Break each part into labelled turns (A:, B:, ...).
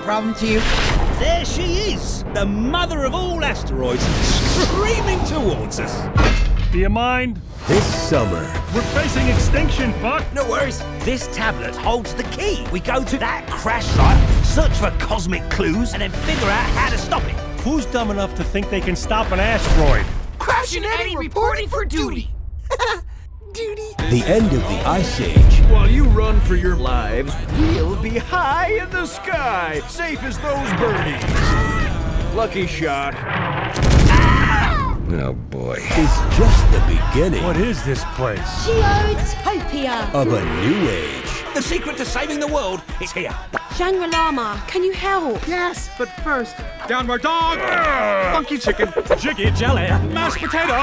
A: problem to you.
B: There she is, the mother of all asteroids, screaming towards us.
C: Do you mind?
D: This summer,
C: We're facing extinction, Buck.
B: No worries. This tablet holds the key. We go to that crash site, search for cosmic clues, and then figure out how to stop it.
C: Who's dumb enough to think they can stop an asteroid?
A: Crash and Eddie reporting for duty. Duty.
D: the end of the Ice Age,
E: While you run for your lives, we'll be high in the sky, safe as those birdies. Lucky shot.
D: oh boy, It's just the beginning
C: What is this place?
F: Geotopia.
D: of a new age.
B: The secret to saving the world is here.
F: Shangri Llama, can you help?
A: Yes, but first,
E: Downward dog. Funky chicken.
C: Jiggy jelly.
E: Mashed potato.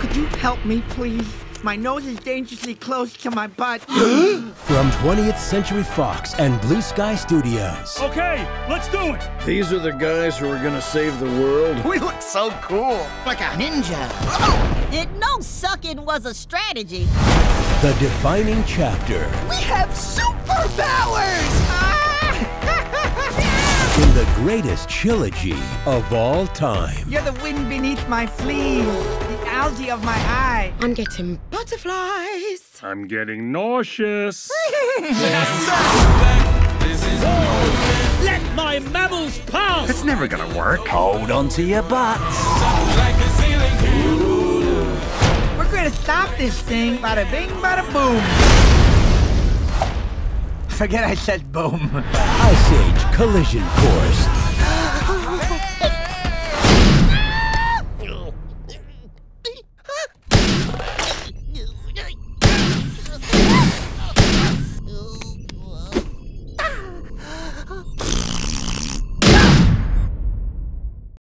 A: could you help me, please? My nose is dangerously close to my butt.
D: From 20th Century Fox and Blue Sky Studios.
C: Okay, let's do it.
E: These are the guys who are gonna save the world.
A: we look so cool. Like a ninja.
G: It no sucking was a strategy.
D: The defining chapter
A: We have superpowers!
D: Greatest trilogy of all time.
A: You're the wind beneath my fleas, the algae of my eye.
F: I'm getting butterflies.
C: I'm getting nauseous.
B: Let my mammals pass.
E: It's never gonna work.
B: Hold on to your butts.
A: We're gonna stop this thing. Bada bing, bada boom. Forget I said boom.
D: Ice Age Collision Course.
G: It's